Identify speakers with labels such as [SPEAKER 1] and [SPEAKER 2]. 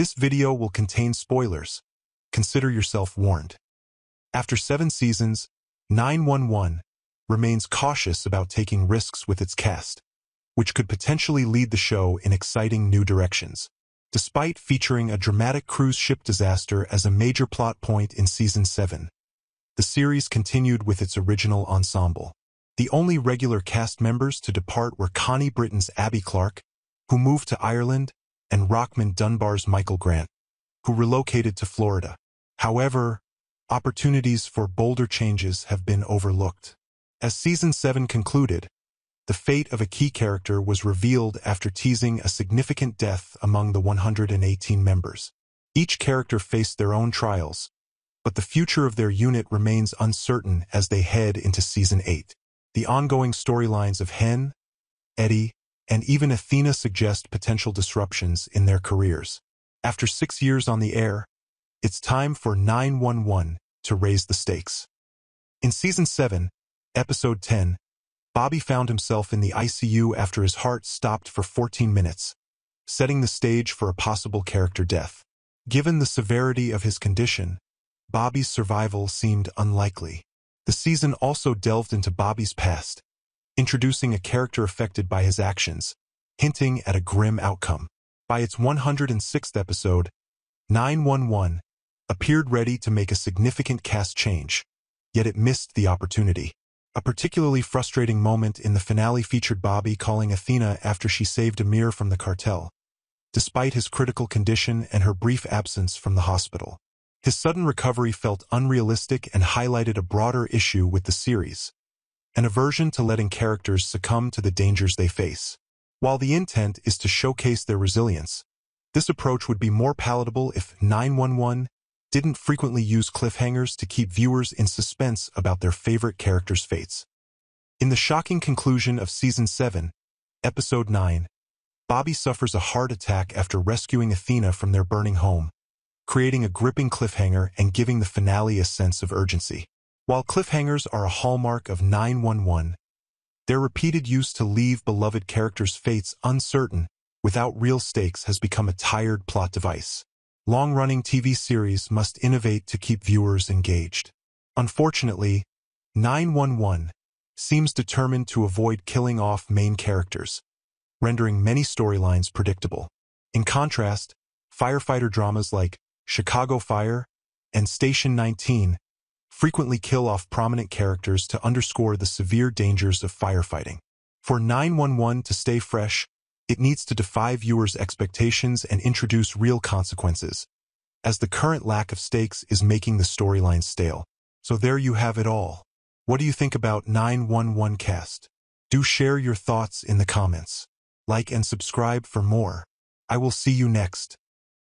[SPEAKER 1] This video will contain spoilers. Consider yourself warned. After seven seasons, 911 remains cautious about taking risks with its cast, which could potentially lead the show in exciting new directions. Despite featuring a dramatic cruise ship disaster as a major plot point in Season 7, the series continued with its original ensemble. The only regular cast members to depart were Connie Britton's Abby Clark, who moved to Ireland, and Rockmond Dunbar's Michael Grant, who relocated to Florida. However, opportunities for bolder changes have been overlooked. As Season 7 concluded, the fate of a key character was revealed after teasing a significant death among the 118 members. Each character faced their own trials, but the future of their unit remains uncertain as they head into Season 8. The ongoing storylines of Hen, Eddie, and even Athena suggest potential disruptions in their careers. After six years on the air, it's time for 911 to raise the stakes. In Season 7, Episode 10, Bobby found himself in the ICU after his heart stopped for 14 minutes, setting the stage for a possible character death. Given the severity of his condition, Bobby's survival seemed unlikely. The season also delved into Bobby's past, introducing a character affected by his actions, hinting at a grim outcome. By its 106th episode, 911 appeared ready to make a significant cast change, yet it missed the opportunity. A particularly frustrating moment in the finale featured Bobby calling Athena after she saved Amir from the cartel, despite his critical condition and her brief absence from the hospital. His sudden recovery felt unrealistic and highlighted a broader issue with the series, an aversion to letting characters succumb to the dangers they face. While the intent is to showcase their resilience, this approach would be more palatable if 911 didn't frequently use cliffhangers to keep viewers in suspense about their favorite characters' fates. In the shocking conclusion of Season 7, Episode 9, Bobby suffers a heart attack after rescuing Athena from their burning home, creating a gripping cliffhanger and giving the finale a sense of urgency. While cliffhangers are a hallmark of 911, their repeated use to leave beloved characters' fates uncertain without real stakes has become a tired plot device. Long-running TV series must innovate to keep viewers engaged. Unfortunately, 911 seems determined to avoid killing off main characters, rendering many storylines predictable. In contrast, firefighter dramas like Chicago Fire and Station 19 frequently kill off prominent characters to underscore the severe dangers of firefighting. For 911 to stay fresh, it needs to defy viewers' expectations and introduce real consequences, as the current lack of stakes is making the storyline stale. So there you have it all. What do you think about 911 Cast? Do share your thoughts in the comments. Like and subscribe for more. I will see you next.